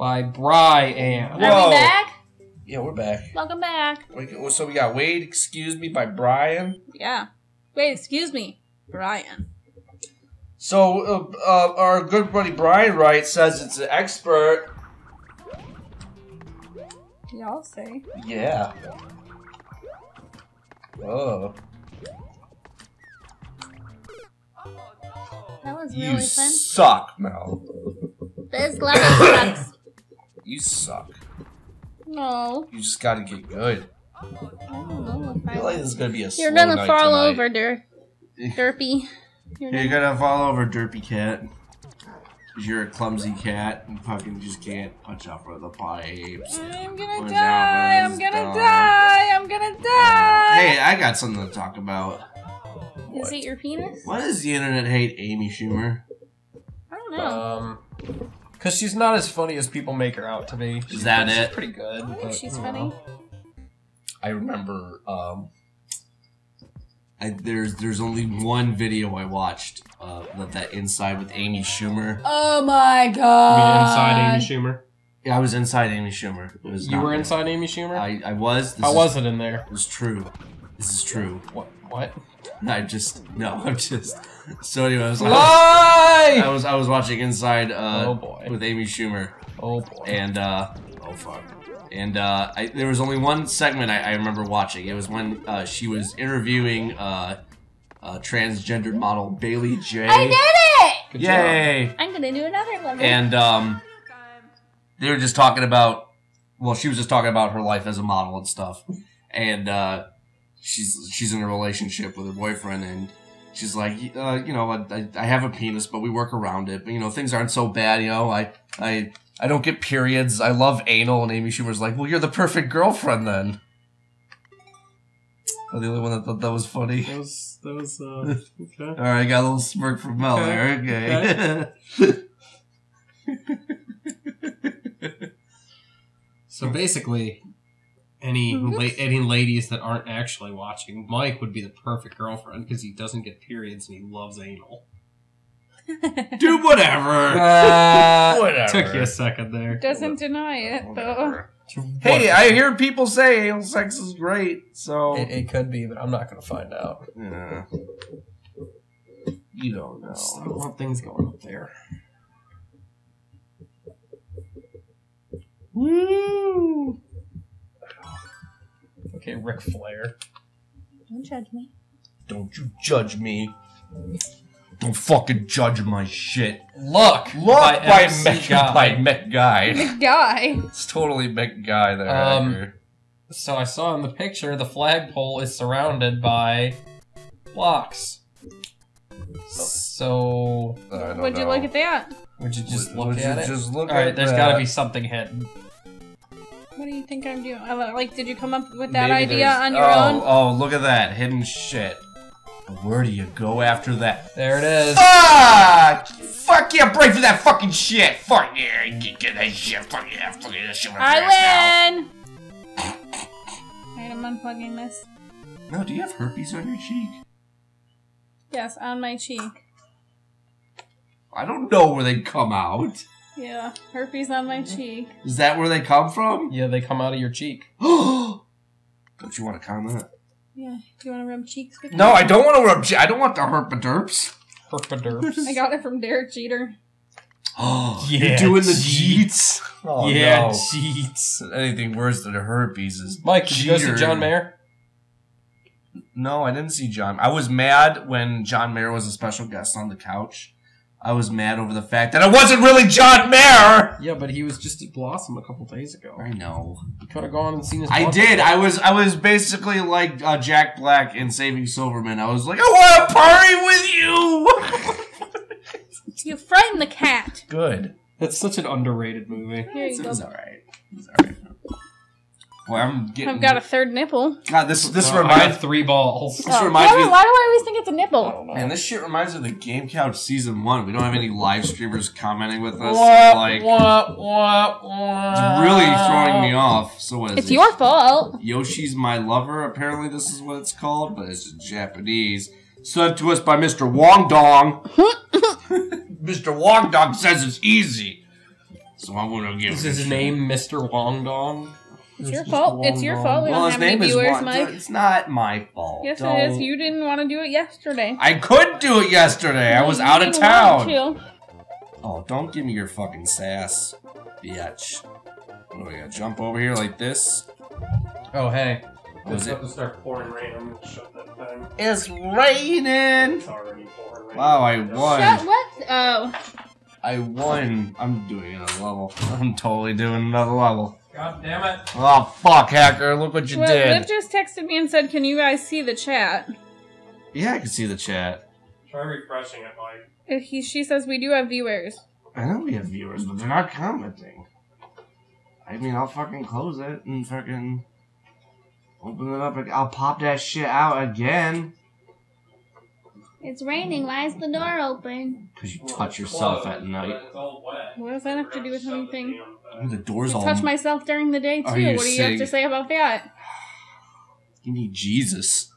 by Brian. Are Whoa. we back? Yeah, we're back. Welcome back. We- So we got Wade, excuse me, by Brian. Yeah. Wait, excuse me, Brian. So uh, uh, our good buddy Brian Wright says it's an expert. Y'all say. Yeah. Oh. That was You really fun. suck, Mel. This level sucks. You suck. No. You just gotta get good. I don't know if I feel like this is gonna be a You're slow gonna night fall tonight. over, Der Derpy. You're You're gonna... gonna fall over, derpy cat. Cause you're a clumsy cat and fucking just can't punch out for the pipes. I'm gonna What's die. I'm gonna up? die. I'm gonna die. Hey, I got something to talk about. Is it your penis? Why does the internet hate Amy Schumer? I don't know. Um, because she's not as funny as people make her out to be. She's, that she's it? pretty good. I but, she's funny. know. I remember um, I, there's there's only one video I watched uh, that that inside with Amy Schumer. Oh my You mean god. inside Amy Schumer? Yeah, I was inside Amy Schumer. It was You were me. inside Amy Schumer? I I was. This How is- was it in there? It was true. This is true. What? What? I just no. I'm just. So anyway, I was, I Lie! was I was watching Inside uh, Oh, boy. with Amy Schumer, Oh boy. and uh, oh fuck, and uh, I, there was only one segment I, I remember watching. It was when uh, she was interviewing uh, uh, transgendered model Bailey Jay. I did it! Good job. Yay! I'm gonna do another level. And um, they were just talking about. Well, she was just talking about her life as a model and stuff, and uh, she's she's in a relationship with her boyfriend, and she's like, uh, you know, I, I have a penis, but we work around it. But you know, things aren't so bad. You know, I I I don't get periods. I love anal, and Amy Schumer's like, well, you're the perfect girlfriend then. I'm the only one that thought that was funny. That was, that was, uh, okay. All right, I got a little smirk from Mel Okay. there. Okay. So basically, any la- any ladies that aren't actually watching, Mike would be the perfect girlfriend because he doesn't get periods and he loves anal. Do whatever. Uh, Whatever. Took you a second there. Doesn't deny it, though. Hey, I hear people say anal sex is great, so It, it could be, but I'm not going to find out. yeah. you don't know. I don't want things going up there. Woo! Okay, Ric Flair. Don't judge me. Don't you judge me. Don't fucking judge my shit. Look! Look by, MC Mick, Guy. by Mick Guy. The guy. It's totally Mick Guy there. Um, So I saw in the picture the flagpole is surrounded by blocks. So I don't Would you look at that? would you just Would- look would you at it? just look All right, at there's that? got to be something hidden. What do you think I'm doing? Like, did you come up with that Maybe idea on your oh, own? Oh, look at that hidden shit. Where do you go after that? There it is. Fuck! Fuck yeah, break for that fucking shit! Fuck yeah, you get that shit. Fuck yeah, fuck yeah, that shit. I win! Alright, I'm unplugging this. No, do you have herpes on your cheek? Yes, on my cheek. I don't know where they come out. Yeah, herpes on my mm-hmm. cheek. Is that where they come from? Yeah, they come out of your cheek. don't you want to comment? Yeah, do you want to rub cheeks with me? No, I don't want to rub. che- I don't want the herpaderps. Herpaderps. I got it from Derek Jeter. Oh, Yeah, you're doing the cheats. cheats. Oh, yeah, no. cheats. Anything worse than herpes is Mike, did you go see John Mayer? No, I didn't see John. I was mad when John Mayer was a special guest on the couch. I was mad over the fact that I wasn't really John Mayer. Yeah, but he was just at Blossom a couple days ago. I know. You could have gone and seen his. I book. did. I was. I was basically like uh, Jack Black in Saving Silverman. I was like, I want to party with you. You frightened the cat. Good. That's such an underrated movie. Here you It go. was all right. It was all right. Boy, I'm getting. I've got a third nipple. God, this this Uh, I reminds. three balls. This Oh, reminds why, me. do- why do I always think it's a nipple? don't know. Man, this shit reminds me of the Game Couch season one. We don't have any live streamers commenting with us. Wah, like, it's really throwing me off. So what is It's it? your fault. Yoshi's My Lover. Apparently, this is what it's called, but it's Japanese. Sent to us by Mr. Wong Dong. Mr. Wong Dong says it's easy. So I'm gonna give Is him his shit. name Mr. Wong Dong? It's your fault. Wong It's your Dong? fault. We Well, don't his have any name is viewers, Mike. It's not my fault. Yes, Don't- it is. You didn't want to do it yesterday. I could do it yesterday. I was You out of didn't town. want to. Oh, don't give me your fucking sass, bitch. What do I gotta jump over here like this? Oh, hey. What was It's it? about to start pouring rain. I'm gonna shut that thing. It's raining. It's already pouring rain. Wow, I won. Shut what? Oh, I won. I'm doing another level. I'm totally doing another level. God damn it. Oh fuck, hacker! Look what you well, did. Liv just texted me and said, "Can you guys see the chat?" Yeah, I can see the chat. Try refreshing it, Mike. If he, she says we do have viewers. I know we have viewers, but they're not commenting. I mean, I'll fucking close it and fucking open it up. ag- I'll pop that shit out again. It's raining. Why is the door open? Cause you touch yourself at night. It's all wet. What does that have to do with anything? Ooh, the door's I all. touch myself during the day too. What do you have to say about that? You need Jesus.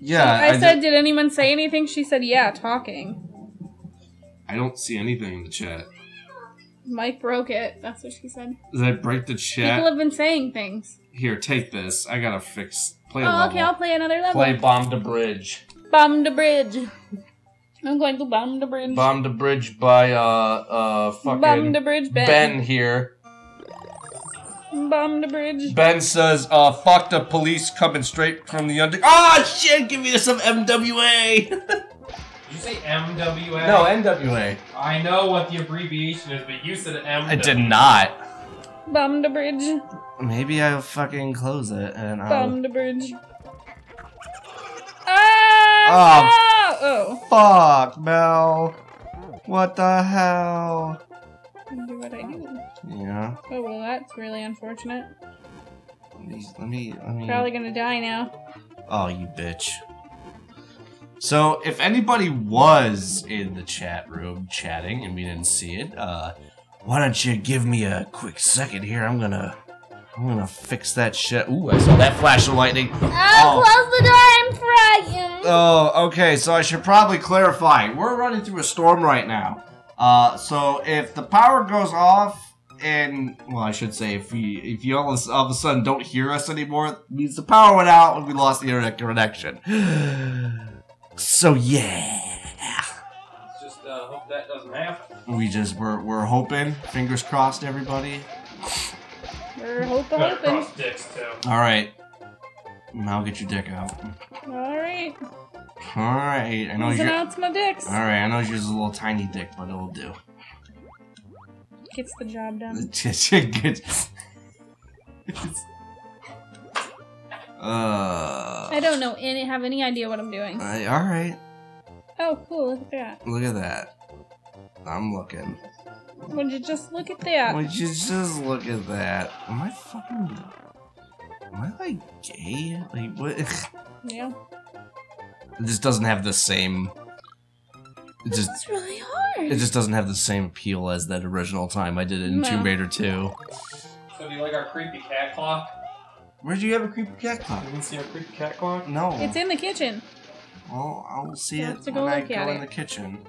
Yeah, I, I, said, did anyone say anything? She said, yeah, talking. I don't see anything in the chat. Mike broke it. That's what she said. Did I break the chat? People have been saying things. Here, take this. I gotta fix. Play a Oh, okay, I'll play another level. Play Bomb the Bridge. Bomb the bridge. I'm going to bomb the bridge. Bomb the Bridge by, uh, uh, fucking Bomb the bridge, Ben. Ben here. Bomb the bridge. Ben says, uh, fuck the police coming straight from the under- Ah, shit! Give me some MWA. Did you say MWA? no, NWA. I know what the abbreviation is, but you said M. I did not. Bomb the bridge. Maybe I'll fucking close it and I'll. Bomb the bridge. Ah! Oh. Fuck, Mel. What the hell? Do what I do. Yeah. Oh well, that's really unfortunate. Let me. Let me. Let me Probably gonna die now. Oh, you bitch. So, if anybody was in the chat room chatting and we didn't see it, uh, why don't you give me a quick second here? I'm gonna, I'm gonna fix that shit. Ooh, I saw that flash of lightning. Oh, close the door. I'm frightened. Oh, okay. So I should probably clarify. We're running through a storm right now. Uh, so if the power goes off, and well, I should say if we if you all of, all of a sudden don't hear us anymore, it means the power went out and we lost the internet connection. So yeah, Just, uh, hope that doesn't happen. we just we're we're hoping. Fingers crossed, everybody. We're hoping, hoping. dicks, too. All right. Now get your dick out. Alright. All right. I know Who's you're. All announced my dicks? right. I know you're a little tiny dick, but it'll do. Gets the job done. Good. uh. I don't know any have any idea what I'm doing. I- all right. Oh, cool! Look at that. Look at that. I'm looking. Would you just look at that? Would you just look at that? Am I fucking? Am I like gay? Like what? Yeah. It just doesn't have the same. It just It's really hard. it just doesn't have the same appeal as that original time I did it in No. Tomb Raider 2. So do you like our creepy cat clock? Where'd you have a creepy cat clock? You didn't see our creepy cat clock? No. It's in the kitchen. Well, I'll see You it have to go when I go at in it. the kitchen.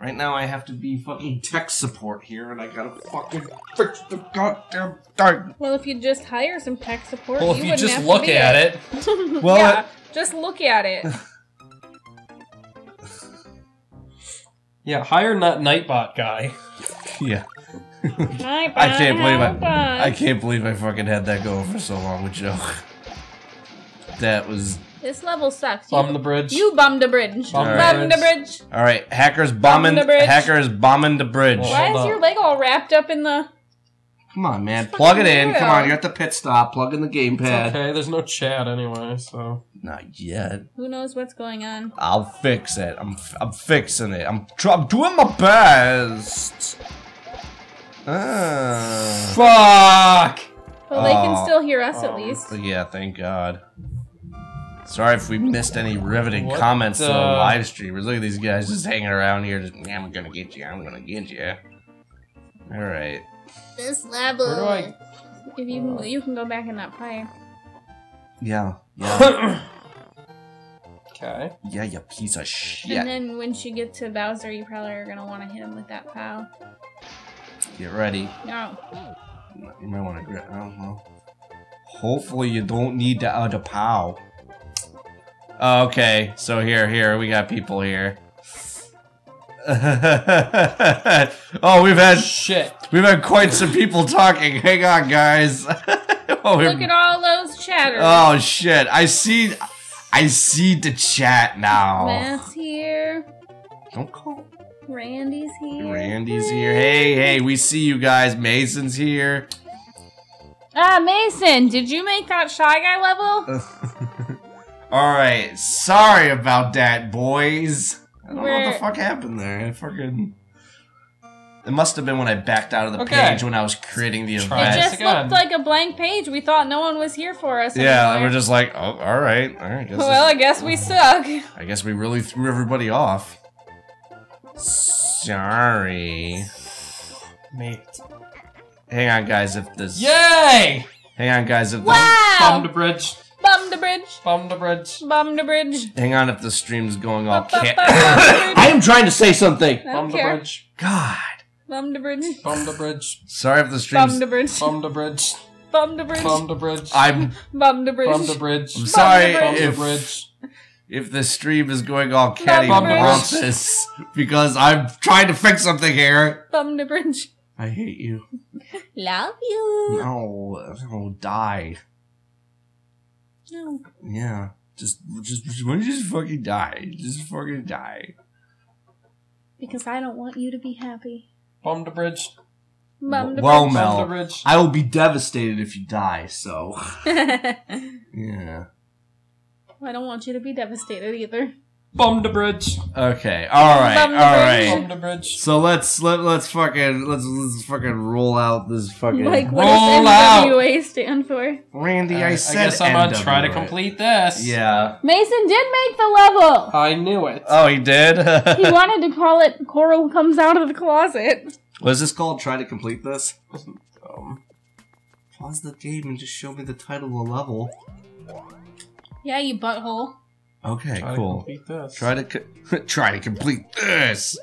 Right now, I have to be fucking tech support here, and I gotta fucking fix the goddamn thing. Well, if you just hire some tech support, Well, you if you wouldn't just have look to be at it. it. Well, yeah, just look at it. Yeah, hire not Nightbot guy. Yeah. I I can't believe I, I can't believe I fucking had that go for so long with Joe. That was This level sucks. Bomb You, the bridge. you bummed the bridge. Bomb the Bummed the bridge. all right. Hackers bombing. the bridge. Hackers bombing the bridge. Well, Why is up. your leg all wrapped up in the? Come on, man. Fucking Plug it in. Come on. You're at the pit stop. Plug in the It's gamepad. okay, there's no chat anyway, so. Not yet. Who knows what's going on? I'll fix it. I'm I'm fixing it. I'm tr- I'm doing my best. Ah. Fuck! Well, they can Oh. still hear us at least. Yeah, thank God. Sorry if we missed any riveting What comments to the the- live streamers. Look at these guys just hanging around here. Just, yeah, I'm gonna get you. I'm gonna get you. All right. This level. Where do I- If you can, you can go back in that fire. Yeah. Yeah. Okay. Yeah, you piece of shit. And then when she gets to Bowser, you probably are gonna want to hit him with that pow. Get ready. No. You might want to grab. I don't know. Hopefully, you don't need the other pow. Okay, so here, here, we got people here. oh, we've had Shit. we've had quite some people talking. Hang on, guys. oh, Look at all those chatters. oh shit! I see, I see the chat now. Matt's here. Don't call. Randy's here. Randy's here. Hey, hey, we see you guys. Mason's here. Ah, Mason, did you make that shy guy level? All right, sorry about that, boys. I don't know what the fuck happened there. I fucking. It must have been when I backed out of the Okay. page when I was creating the Try It event. Yes, just again. looked like a blank page. We thought no one was here for us. yeah, and we're just like, oh, all right, all right. Guess Well, I guess we suck. I guess we really threw everybody off. Sorry. Mate. Hang on, guys. If this. Yay! Hang on, guys. If Bum Wow! the bridge. Bum the bridge. Bum the bridge. Bum the bridge. hang on, if the stream's going all Bum, bum, cat. bum, bum, I am trying to say something. I Bum don't the care. bridge. God. Bum the bridge. Bum the bridge. Sorry if the Bum stream's. the bridge. Bum the bridge. Bum the bridge. Bum the bridge. I'm. Bum the bridge. Bum the bridge. I'm sorry. Bum the if bridge. if the stream is going all catty Bum the this because I'm trying to fix something here. Bum the bridge. I hate you. Love you. No, no, die. No. Yeah, just, just, just, why don't you just fucking die? Just fucking die. Because I don't want you to be happy. Bum the bridge. Bum the Well, bridge. Mel. Bum bridge. I will be devastated if you die. So, yeah. I don't want you to be devastated either. Bum the bridge. Okay. All right. Bum All bridge. right. Bum the bridge. So let's let let's fucking let's let's fucking roll out this fucking Like, what Roll does NWA stand for? Randy. I said I guess I'm gonna try to complete this. Yeah. Mason did make the level. I knew it. Oh, he did. He wanted to call it Coral comes out of the closet. what is this called? Try to complete this. Um, Pause the game and just show me the title of the level. Yeah, you butthole. Okay, try to cool. complete this. Try to try to complete this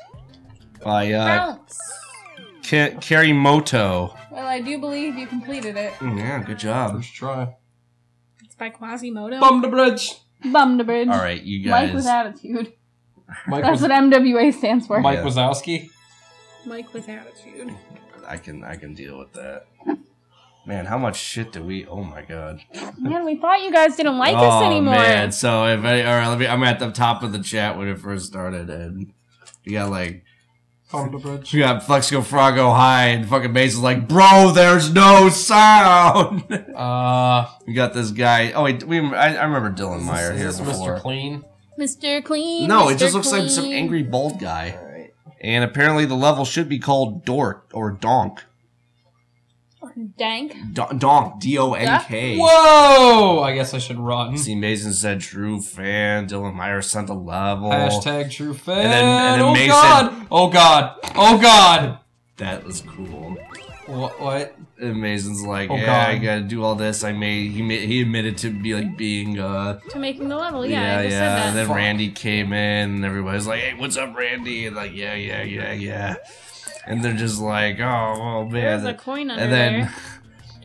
by uh, Bounce. Ka- Karimoto. Well, I do believe you completed it. Mm, yeah, good job. First try. It's by Quasimodo. Bum the bridge. Bum the bridge. All right, you guys. Mike guys. with attitude. Mike That's was what MWA stands for. Mike Yeah. Wazowski. Mike with attitude. I can I can deal with that. Man, how much shit do we? Oh my god. Man, we thought you guys didn't like oh us anymore. man. So if I, all right, let me. I'm at the top of the chat when it first started, and we got like Bum the bridge. we got Flexico Frago High, and fucking Mason's like, bro, there's no sound. Uh, we got this guy. Oh wait, we I, I remember Dylan Meyer is here this before. Mr. Clean? Mr. Clean. No, Mr. it just looks like some angry bald guy. Alright. And apparently the level should be called Dork or Donk. Dank. Don- Donk, D O N K. Whoa! I guess I should run. See, Mason said true fan. Dylan Meyer sent a level. Hashtag true fan. And then- and then oh Mason- god! Oh god! Oh god! That was cool. What? What? And Mason's like, Oh, yeah, God. I gotta do all this. I made he made, he admitted to be like being uh To making the level. Yeah, yeah I yeah. said that. And then Fuck. Randy came in, and everybody's like, hey, what's up, Randy? And like, yeah yeah yeah yeah. And they're just like, oh well, man. There's a coin under and then there.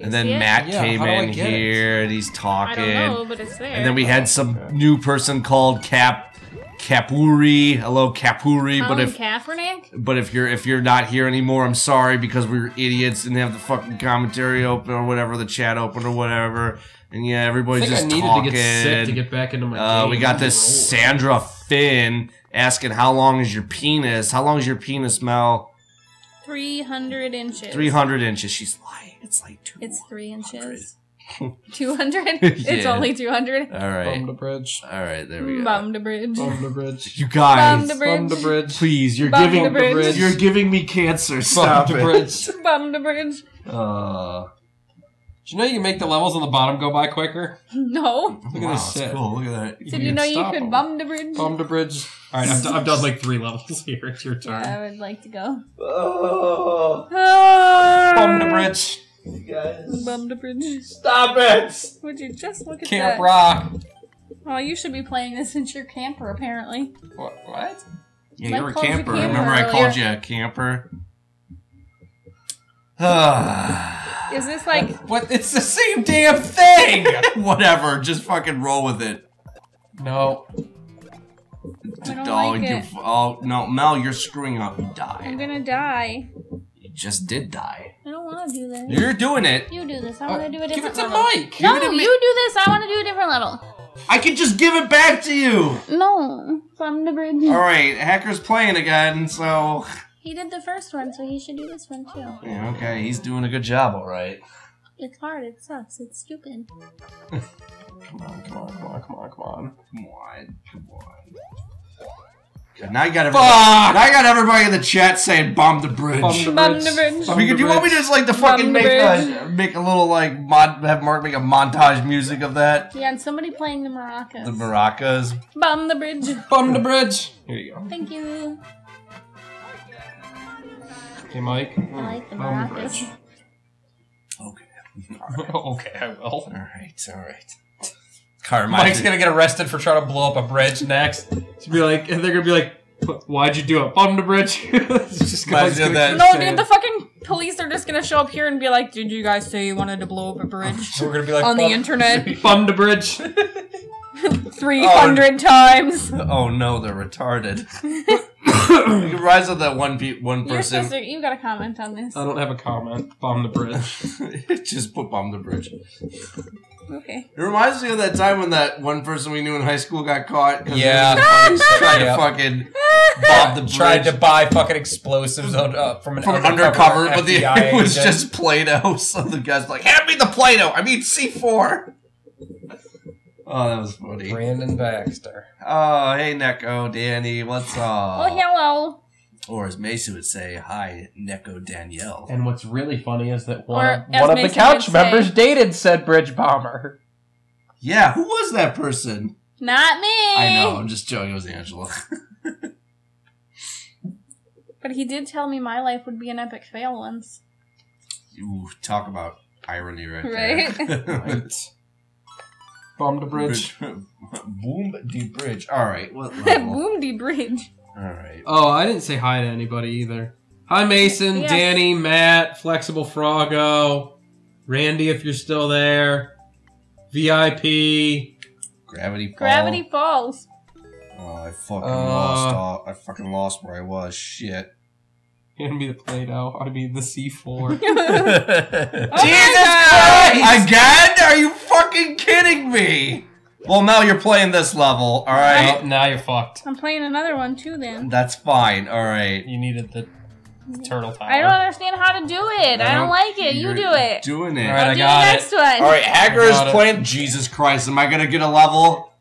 And then? Matt Yeah, came how do I in get it? here, and he's I talking. don't know, but it's there. And then we had some new person called Cap Capuri. Hello Capuri, but Colin if Kaepernick? but if you're if you're not here anymore, I'm sorry because we were idiots and have the fucking commentary open or whatever, the chat open or whatever. And yeah, I everybody's think I just needed talking. to get sick to get back into my uh, we got this Sandra Finn asking how long is your penis? How long is your penis, Mel? 300 inches. Three hundred inches. She's lying. It's like two. It's 3 inches. 200? It's Yeah. only 200? All Bum right. the bridge. All right. There we go. Bum the bridge. Bum the bridge. You guys. Bum the bridge. Bum the bridge. Please, you're Bum giving the bridge. you're giving me cancer. Stop Bum the it. bridge. Bum the bridge. Uh, Do you know you can make the levels on the bottom go by quicker? No. Look at wow, this that's shit. cool. Look at that. Did can you know you stop could 'em. bum the bridge? Bum the bridge. All right, I've, I've done like three levels here. It's your turn. Yeah, I would like to go. Oh, Bum the bridge. you guys. Bum the bridge. Stop it! Would you just look at Camp that? Rock. Oh, you should be playing this since you're camper, apparently. What? What? Yeah, Mike you're a called you camper. camper Remember I called you a camper? Is this like What? It's the same damn thing. Whatever, just fucking roll with it. no. I don't oh, like you- it. oh, no, Mel, you're screwing up. You die. I'm gonna die? You just did die. I don't want to do this. You're doing it. You do this. I want to uh, do a different level. Give it to level. Mike. No, Give it to you do this. I want to do a different level. I can just give it back to you. No, from the bridge. All right, hacker's playing again, so He did the first one, so he should do this one too. yeah, okay, he's doing a good job. All right. It's hard. It sucks. It's stupid. Come on, come on, come on, come on, come on. Come on, come on. Good, Now you got everybody. Fuck! Now I got everybody in the chat saying "bomb the bridge." Bomb the Bum bridge. the bridge. Bomb We could, the do you want me to just like to Bomb fucking the make a make a little like mod have Mark make a montage music of that? Yeah, and somebody playing the maracas. The maracas. Bomb the bridge. Bomb the bridge. Here you go. Thank you. Hey, Mike. I like the Bum maracas. bridge. Okay. okay, I will. All right. All right. Car Mike's gonna get arrested for trying to blow up a bridge next. To be like, and they're gonna be like, "Why'd you do it? Bum the bridge." It's just Reminds me of that- No, dude, the fucking police are just gonna show up here and be like, "Did you guys say you wanted to blow up a bridge So we're gonna be like on the "Bum- internet bum the bridge. three hundred times?" Oh no, they're retarded. you can rise up that one pe- one You're person. supposed to. You gotta comment on this. I don't have a comment. Bomb the bridge. just put bomb the bridge. Okay. It reminds me of that time when that one person we knew in high school got caught. Yeah. they trying to fucking bomb the bridge. Tried to buy fucking explosives on, uh, from an from an undercover, but the, FBI it was just Play-Doh. So the guy's like, "Hand me the Play-Doh. I mean C4." Oh, that was funny. Brandon Baxter. Oh, hey Neko, Danny, what's up? Oh, hello. Or as Mason would say, "Hi, Neko Danielle." And what's really funny is that one, Or of, as one of the Mason couch would say- members dated said bridge bomber. Yeah, who was that person? Not me. I know. I'm just joking. It was Angela. But he did tell me my life would be an epic fail once. Ooh, talk about irony right, Right. there. Right. Bum the bridge. Boom, the bridge. All right. What level? Boomdy bridge. All right. Oh, I didn't say hi to anybody either. Hi, Mason, Yes. Danny, Matt, Flexible Froggo, Randy, if you're still there, VIP. Gravity. Fall. Gravity Falls. Oh, I fucking Uh. lost. All, I fucking lost where I was. Shit. Gonna be the Play-Doh. I'd be the C4. Oh Jesus my Christ! Again? Are you fucking kidding me? Well, now you're playing this level. All right. oh, now you're fucked. I'm playing another one too then. That's fine. All right. You needed the turtle tower. I don't understand how to do it. I don't like it. You do it. Doing it. All right, I'll I do got the it. next one. All right. Hacker is Got it. playing. Jesus Christ! Am I gonna get a level?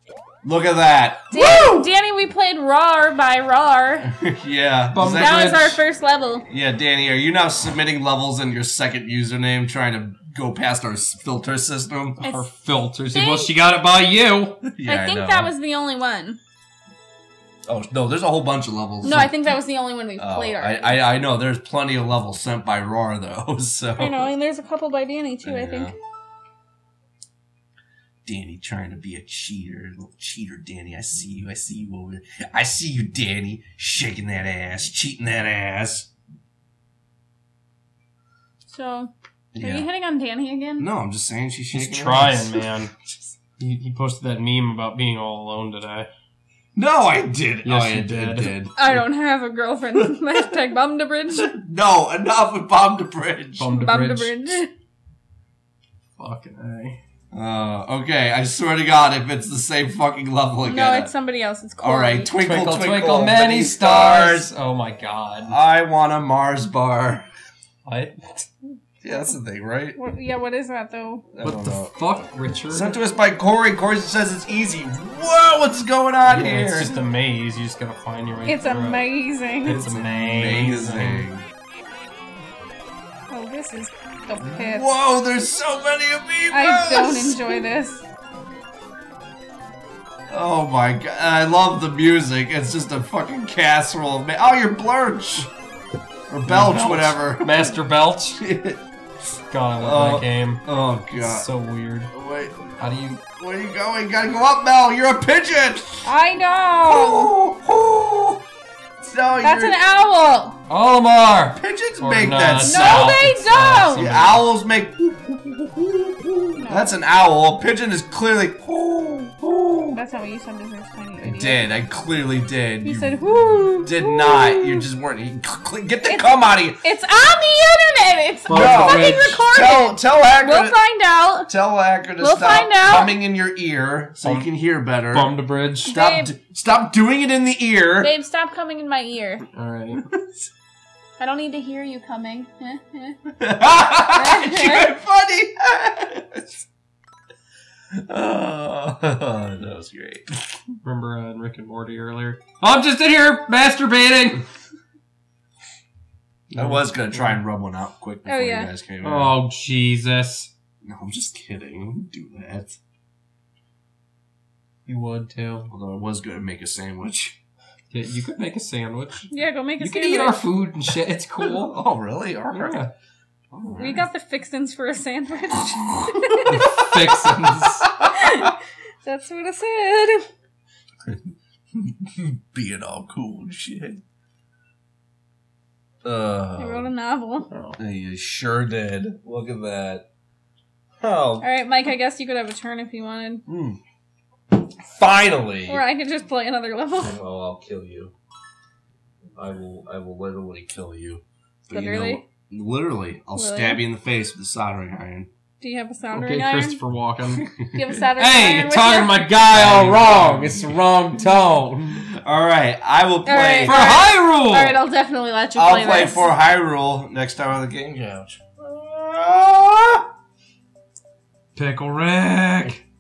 Look at that. Dan- Danny, we played RAR by RAR. yeah. Bum That was our first level. Yeah, Danny, are you now submitting levels in your second username, trying to go past our filter system? It's- Our filters. Think- Well, she got it by you. Yeah, I think know. that was the only one. Oh no, there's a whole bunch of levels. No, I think that was the only one we Oh, played I, already. I I know. There's plenty of levels sent by Roar though. So I know, and there's a couple by Danny too, I think. Yeah. Danny trying to be a cheater, little cheater. Danny, I see you. I see you over there. I see you, Danny, shaking that ass, cheating that ass. So, are Yeah. you hitting on Danny again? No, I'm just saying she's shaking. He's trying, ass. man. He, he posted that meme about being all alone today. No, I did. Yes, oh, I did. did. I don't have a girlfriend. Hashtag bum the bridge. No, enough with bomb the bridge. Bum the Bum the bridge. bridge. Fucking A. Uh, okay, I swear to God, if it's the same fucking level again. No, it's somebody else. It's Corey. All right, twinkle, Twinkle, twinkle, twinkle, many stars. Oh my god. I want a Mars bar. What? Yeah, that's the thing, right? What, yeah, what is that though? I What the know. fuck, Richard? Sent to us by Corey. Corey says it's easy. Whoa, what's going on Yeah, here? It's just a maze. You just gotta find your way It's through it. amazing. It's amazing. amazing. This is the pits. Whoa, there's so many amiibos. I don't enjoy this. Oh my god, I love the music. It's just a fucking casserole. of ma- Oh, you're Blurch or Belch, Belch. whatever. Master Belch. God, I love Oh. that game. oh It's god. so weird. Wait. How do you? Where are you going? You gotta go up, Mel. You're a pigeon. I know. Ooh, ooh. No, That's you're, an owl. Olimar! pigeons Or make that sound. No, they it's, don't. The owls make. That's an owl. A pigeon is clearly. That's not what you said the first time. You I idiot. did. I clearly did. You You said whoo. did whoo." not. You just weren't. You get the cum out of you. It's on the internet. It's No, fucking Rich, recorded. Tell tell Hacker. we'll to, find out. tell Hacker to We'll stop find out. coming in your ear so you can hear better. Bum to bridge. Stop. D- stop doing it in the ear. Babe, stop coming in my ear. All right. I don't need to hear you coming. You're funny. oh, that was great. Remember uh, Rick and Morty earlier? I'm just in here masturbating. I was gonna try and rub one out quick before Oh, yeah. you guys came in. Oh Jesus! No, I'm just kidding. I wouldn't do that. You would too. Although I was gonna make a sandwich. Yeah, you could make a sandwich. Yeah, go make a You can eat our food and shit. It's cool. Oh, really? All right. Yeah. All We got the fixins for a sandwich. Fixins. That's what I said. being all cool and shit. I wrote a Uh, novel. you sure did. Look at that. Oh, All right, Mike. I guess you could have a turn if you wanted, mm. finally. or I could just play another level. Oh, I'll kill you. I will. I will literally kill you. But you know Literally? what? literally, I'll Really? stab you in the face with a soldering iron. Do you have a soldering Okay, iron? Christopher Walken. Do you have a soldering hey, iron? you're talking you? to my guy all wrong. It's the wrong tone. All right, I will play. right. For Hyrule. All right, I'll definitely let you I'll play, play this. for Hyrule next time on the game couch. Pickle Rick.